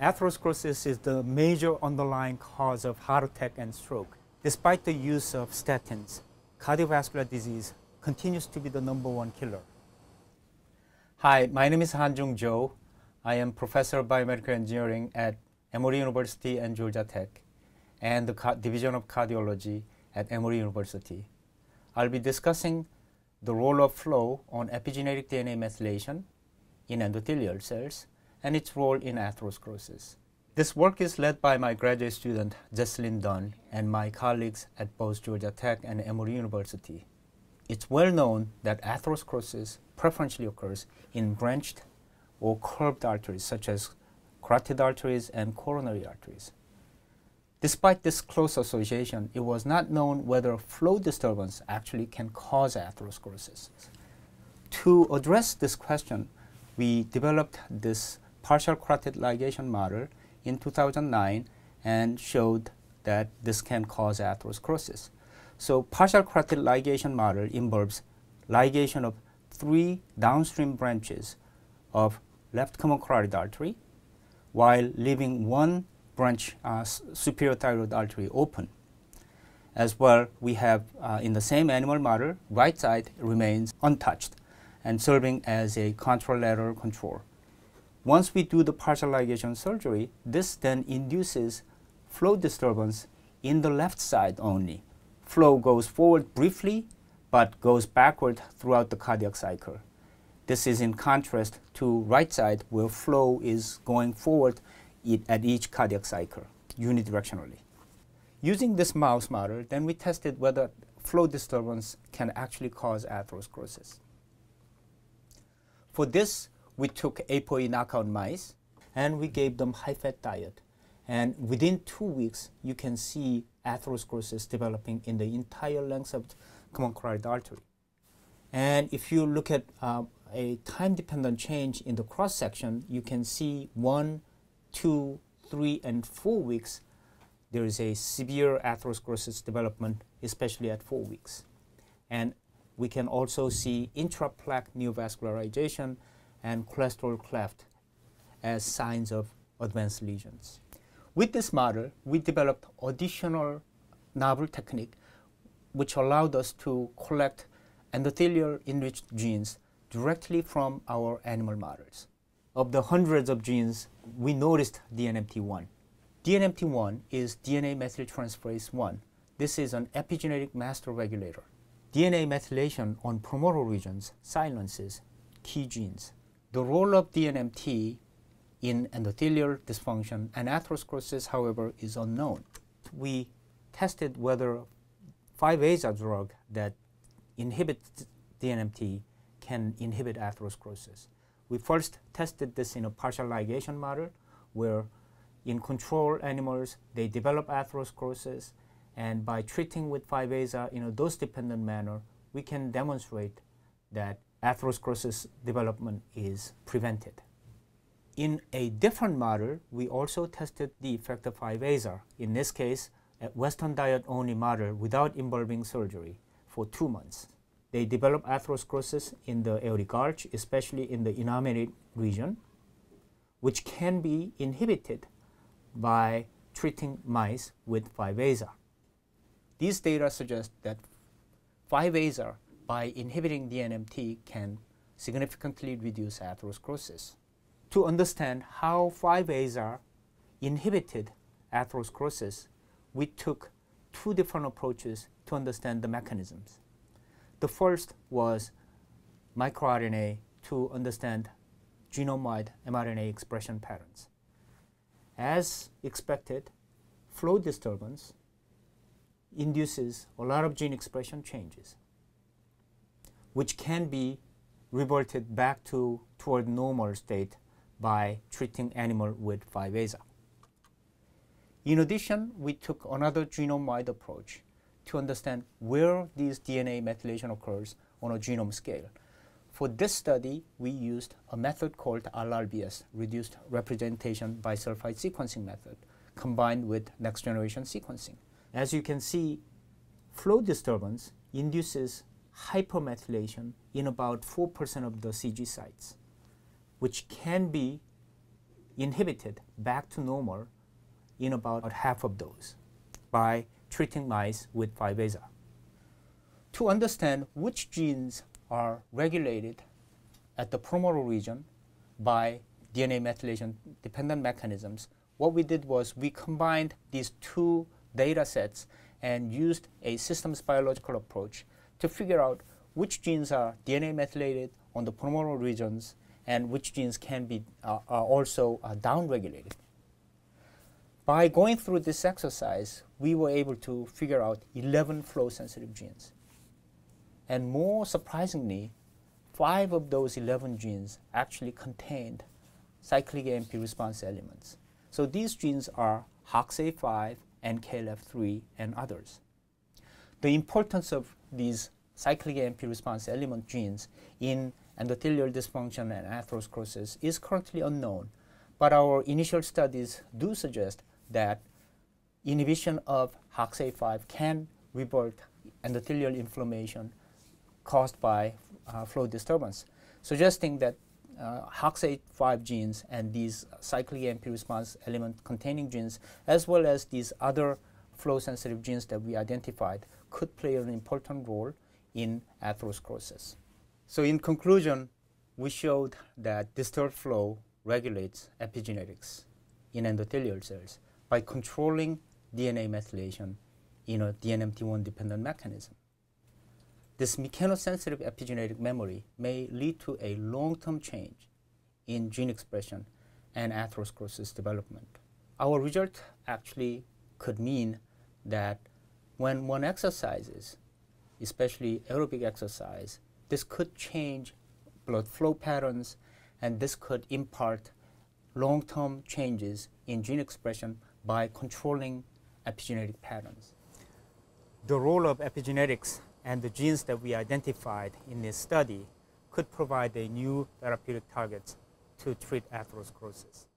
Atherosclerosis is the major underlying cause of heart attack and stroke. Despite the use of statins, cardiovascular disease continues to be the number one killer. Hi, my name is Hanjung Jo. I am professor of biomedical engineering at Emory University and Georgia Tech and the Division of Cardiology at Emory University. I'll be discussing the role of flow on epigenetic DNA methylation in endothelial cells and its role in atherosclerosis. This work is led by my graduate student Jesselyn Dunn and my colleagues at both Georgia Tech and Emory University. It's well known that atherosclerosis preferentially occurs in branched or curved arteries such as carotid arteries and coronary arteries. Despite this close association, it was not known whether flow disturbance actually can cause atherosclerosis. To address this question, we developed this partial carotid ligation model in 2009 and showed that this can cause atherosclerosis. So partial carotid ligation model involves ligation of three downstream branches of left common carotid artery while leaving one branch uh, superior thyroid artery open. As well, we have uh, in the same animal model, right side remains untouched and serving as a contralateral control. Once we do the partial ligation surgery, this then induces flow disturbance in the left side only. Flow goes forward briefly, but goes backward throughout the cardiac cycle. This is in contrast to right side where flow is going forward at each cardiac cycle unidirectionally. Using this mouse model, then we tested whether flow disturbance can actually cause atherosclerosis. For this, we took ApoE knockout mice and we gave them high-fat diet. And within two weeks, you can see atherosclerosis developing in the entire length of common carotid artery. And if you look at uh, a time-dependent change in the cross-section, you can see one, two, three, and four weeks, there is a severe atherosclerosis development, especially at four weeks. And we can also see intraplaque neovascularization and cholesterol cleft as signs of advanced lesions. With this model, we developed additional novel technique which allowed us to collect endothelial enriched genes directly from our animal models. Of the hundreds of genes, we noticed DNMT1. DNMT1 is DNA methyltransferase 1. This is an epigenetic master regulator. DNA methylation on promoter regions silences key genes. The role of DNMT in endothelial dysfunction and atherosclerosis, however, is unknown. We tested whether 5-ASA drug that inhibits DNMT can inhibit atherosclerosis. We first tested this in a partial ligation model where in control animals, they develop atherosclerosis and by treating with 5-ASA in a dose-dependent manner, we can demonstrate that atherosclerosis development is prevented. In a different model, we also tested the effect of 5-ASA, in this case, a Western diet only model without involving surgery for two months. They develop atherosclerosis in the aortic arch, especially in the innominate region, which can be inhibited by treating mice with 5-ASA. These data suggest that 5-ASA by inhibiting DNMT can significantly reduce atherosclerosis. To understand how 5-ASA inhibited atherosclerosis, we took two different approaches to understand the mechanisms. The first was microRNA to understand genome-wide mRNA expression patterns. As expected, flow disturbance induces a lot of gene expression changes which can be reverted back to toward normal state by treating animal with 5-ASA. In addition, we took another genome-wide approach to understand where this DNA methylation occurs on a genome scale. For this study, we used a method called RRBS, Reduced Representation Bisulfite Sequencing Method, combined with next-generation sequencing. As you can see, flow disturbance induces hypermethylation in about 4% of the CG sites, which can be inhibited back to normal in about half of those by treating mice with 5-AZA. To understand which genes are regulated at the promoter region by DNA methylation dependent mechanisms, what we did was we combined these two data sets and used a systems biological approach to figure out which genes are DNA methylated on the promoter regions and which genes can be uh, are also uh, downregulated. By going through this exercise, we were able to figure out 11 flow-sensitive genes. And more surprisingly, five of those 11 genes actually contained cyclic AMP response elements. So these genes are HOXA5 and KLF3 and others. The importance of these cyclic AMP response element genes in endothelial dysfunction and atherosclerosis is currently unknown, but our initial studies do suggest that inhibition of HOXA5 can revert endothelial inflammation caused by uh, flow disturbance, suggesting that uh, HOXA5 genes and these cyclic AMP response element containing genes, as well as these other flow sensitive genes that we identified, could play an important role in atherosclerosis. So in conclusion, we showed that disturbed flow regulates epigenetics in endothelial cells by controlling DNA methylation in a DNMT1 dependent mechanism. This mechanosensitive epigenetic memory may lead to a long-term change in gene expression and atherosclerosis development. Our result actually could mean that when one exercises, especially aerobic exercise, this could change blood flow patterns and this could impart long-term changes in gene expression by controlling epigenetic patterns. The role of epigenetics and the genes that we identified in this study could provide a new therapeutic targets to treat atherosclerosis.